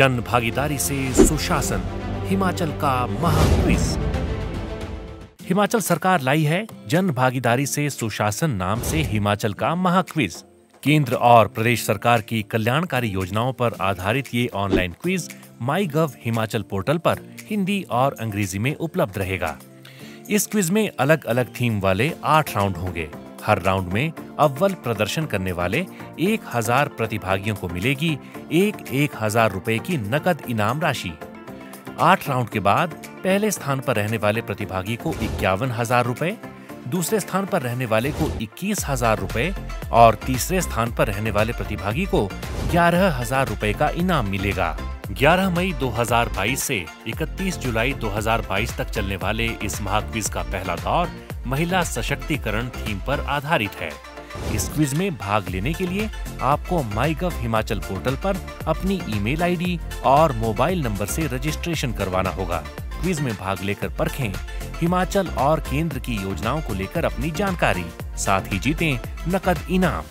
जन भागीदारी से सुशासन, हिमाचल का महाक्विज। हिमाचल सरकार लाई है जन भागीदारी से सुशासन नाम से हिमाचल का महाक्विज। केंद्र और प्रदेश सरकार की कल्याणकारी योजनाओं पर आधारित ये online quiz My Gov Himachal portal पर हिंदी और अंग्रेज़ी में उपलब्ध रहेगा। इस क्विज में अलग अलग थीम वाले आठ राउंड होंगे। हर राउंड में अव्वल प्रदर्शन करने वाले एक हज़ार प्रतिभागियों को मिलेगी एक एक हज़ार रुपए की नकद इनाम राशि। आठ राउंड के बाद पहले स्थान पर रहने वाले प्रतिभागी को इक्यावन हज़ार रुपए, दूसरे स्थान पर रहने वाले को इक्कीस हज़ार रुपए और तीसरे स्थान पर रहने वाले प्रतिभागी को ग्यारह हज़ार रुपए का इनाम मिलेगा। 11 मई 2022 से 31 जुलाई 2022 तक चलने वाले इस महाक्विज का पहला दौर महिला सशक्तिकरण थीम पर आधारित है। इस क्विज में भाग लेने के लिए आपको माई गव हिमाचल पोर्टल पर अपनी ईमेल आईडी और मोबाइल नंबर से रजिस्ट्रेशन करवाना होगा। क्विज में भाग लेकर परखें, हिमाचल और केंद्र की योजनाओं को लेकर अपनी जानकारी। साथ ही जीतें नकद इनाम।